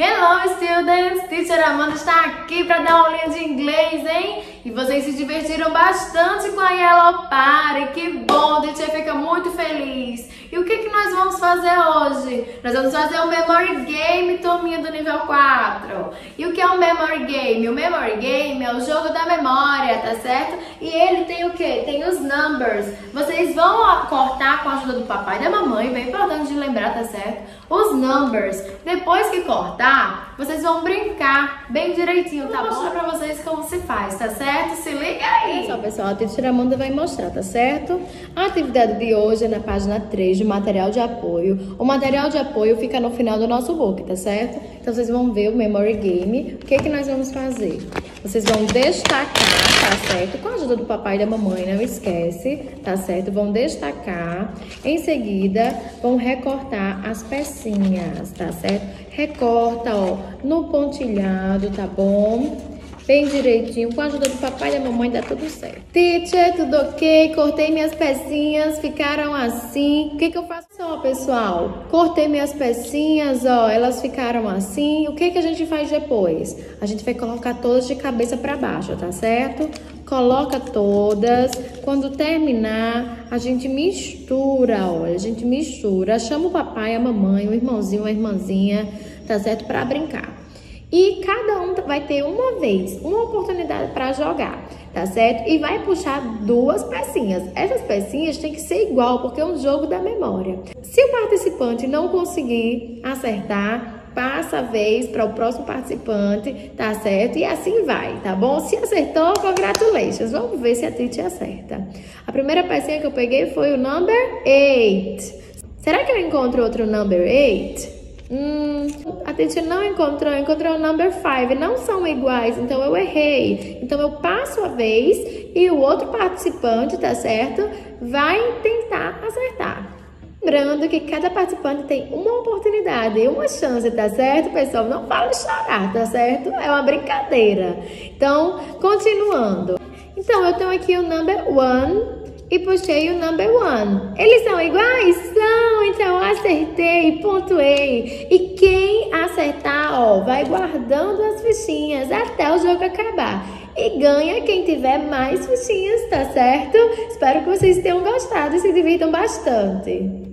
Hello, students! Teacher Amanda está aqui para dar uma aulinha de inglês, hein? E vocês se divertiram bastante com a Yellow Party. Que bom! A teacher fica muito feliz. E o que, que nós vamos fazer hoje? Nós vamos fazer um Memory Game, turminha do nível 4. E o que é um Memory Game? O Memory Game é o jogo da memória, tá certo? E ele tem o quê? Tem os numbers. Vocês vão cortar com a ajuda do papai e da mamãe, bem importante de lembrar, tá certo? Os numbers. Depois que cortar, vocês vão brincar bem direitinho, tá bom? Vou mostrar pra vocês como se faz, tá certo? Se liga aí! Olha só, pessoal, a Teacher Amanda vai mostrar, tá certo? A atividade de hoje é na página 3 de material de apoio. O material de apoio fica no final do nosso book, tá certo? Então vocês vão ver o Memory Game. O que, que nós vamos fazer? Vocês vão destacar, tá certo? Com a ajuda do papai e da mamãe, não esquece, tá certo? Vão destacar. Em seguida, vão recortar as pecinhas, tá certo? Recorta, ó, no pontilhado, tá bom? Bem direitinho. Com a ajuda do papai e da mamãe dá tudo certo. Teacher, tudo ok? Cortei minhas pecinhas, ficaram assim. O que, que eu faço só, pessoal? Cortei minhas pecinhas, ó, elas ficaram assim. O que, que a gente faz depois? A gente vai colocar todas de cabeça para baixo, tá certo? Coloca todas. Quando terminar, a gente mistura, olha, a gente mistura. Chama o papai, a mamãe, o irmãozinho, a irmãzinha, tá certo? Para brincar. E cada um vai ter uma vez, uma oportunidade para jogar, tá certo? E vai puxar duas pecinhas. Essas pecinhas tem que ser igual, porque é um jogo da memória. Se o participante não conseguir acertar, passa a vez para o próximo participante, tá certo? E assim vai, tá bom? Se acertou, congratulations. Vamos ver se a Titi acerta. A primeira pecinha que eu peguei foi o number 8. Será que eu encontro outro number 8? Hum, a gente não encontrou, encontrou o number 5, não são iguais, então eu errei. Então eu passo a vez e o outro participante, tá certo? Vai tentar acertar. Lembrando que cada participante tem uma oportunidade e uma chance, tá certo, pessoal? Não fala chorar, tá certo? É uma brincadeira. Então, continuando. Então, eu tenho aqui o number one, e puxei o number one. Eles são iguais? São, então acertei, pontuei. E quem acertar, ó, vai guardando as fichinhas até o jogo acabar. E ganha quem tiver mais fichinhas, tá certo? Espero que vocês tenham gostado e se divirtam bastante.